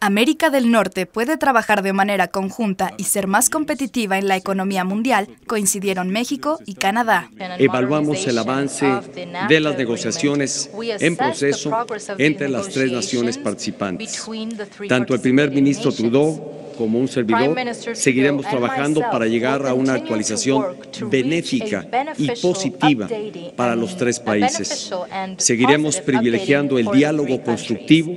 América del Norte puede trabajar de manera conjunta y ser más competitiva en la economía mundial, coincidieron México y Canadá. Evaluamos el avance de las negociaciones en proceso entre las tres naciones participantes. Tanto el primer ministro Trudeau como un servidor, seguiremos trabajando para llegar a una actualización benéfica y positiva para los tres países. Seguiremos privilegiando el diálogo constructivo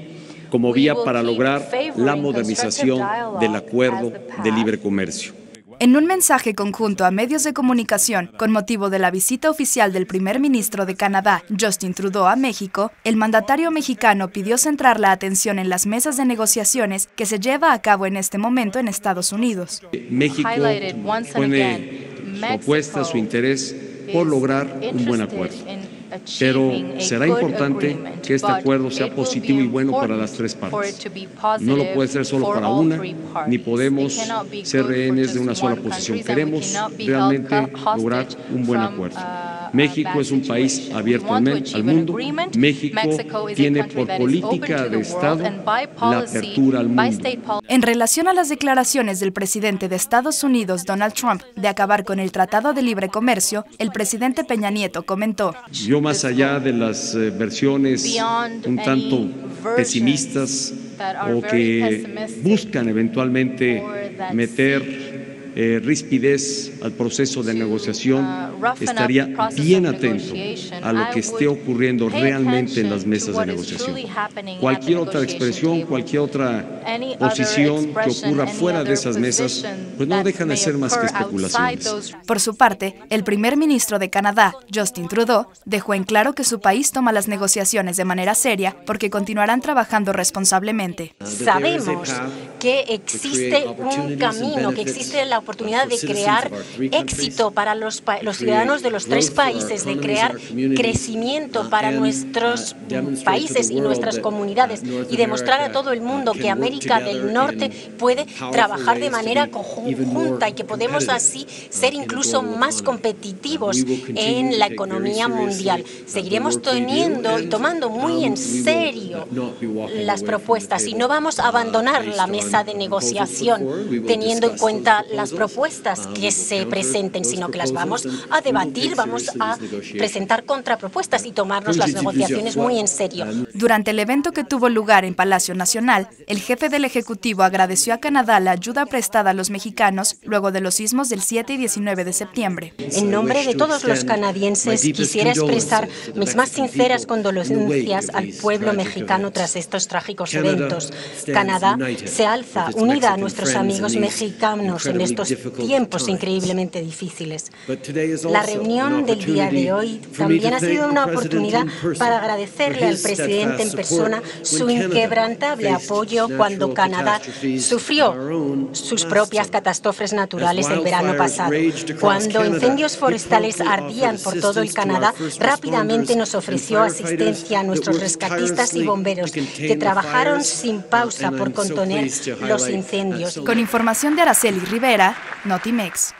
como vía para lograr la modernización del acuerdo de libre comercio. En un mensaje conjunto a medios de comunicación con motivo de la visita oficial del primer ministro de Canadá, Justin Trudeau, a México, el mandatario mexicano pidió centrar la atención en las mesas de negociaciones que se lleva a cabo en este momento en Estados Unidos. México pone su su interés por lograr un buen acuerdo pero será importante que este acuerdo sea positivo y bueno para las tres partes. No lo puede ser solo para una, ni podemos ser rehenes de una sola posición. Queremos realmente lograr un buen acuerdo. México es un país abierto al mundo. México tiene por política de Estado la apertura al mundo. En relación a las declaraciones del presidente de Estados Unidos, Donald Trump, de acabar con el Tratado de Libre Comercio, el presidente Peña Nieto comentó. Yo más allá de las eh, versiones un tanto pesimistas o que buscan eventualmente meter eh, rispidez al proceso de negociación, uh, estaría bien atento a lo que esté ocurriendo realmente en las mesas de negociación. Cualquier otra expresión, cualquier otra posición que ocurra fuera de esas mesas, pues no dejan de ser más que especulaciones. Por su parte, el primer ministro de Canadá, Justin Trudeau, dejó en claro que su país toma las negociaciones de manera seria porque continuarán trabajando responsablemente. Sabemos que existe un camino, que existe la oportunidad de crear éxito para los, los ciudadanos de los tres países, de crear crecimiento para nuestros países y nuestras comunidades y demostrar a todo el mundo que América del Norte puede trabajar de manera conjunta y que podemos así ser incluso más competitivos en la economía mundial. Seguiremos teniendo y tomando muy en serio las propuestas y no vamos a abandonar la mesa de negociación teniendo en cuenta las propuestas que se presenten, sino que las vamos a debatir, vamos a presentar contrapropuestas y tomarnos las negociaciones muy en serio. Durante el evento que tuvo lugar en Palacio Nacional, el jefe del Ejecutivo agradeció a Canadá la ayuda prestada a los mexicanos luego de los sismos del 7 y 19 de septiembre. En nombre de todos los canadienses, quisiera expresar mis más sinceras condolencias al pueblo mexicano tras estos trágicos eventos. Canadá se alza unida a nuestros amigos mexicanos en estos tiempos increíblemente difíciles. La reunión del día de hoy también ha sido una oportunidad para agradecerle al presidente en persona su inquebrantable apoyo cuando Canadá sufrió sus propias catástrofes naturales el verano pasado. Cuando incendios forestales ardían por todo el Canadá, rápidamente nos ofreció asistencia a nuestros rescatistas y bomberos que trabajaron sin pausa por contener los incendios. Con información de Araceli Rivera, Notimex.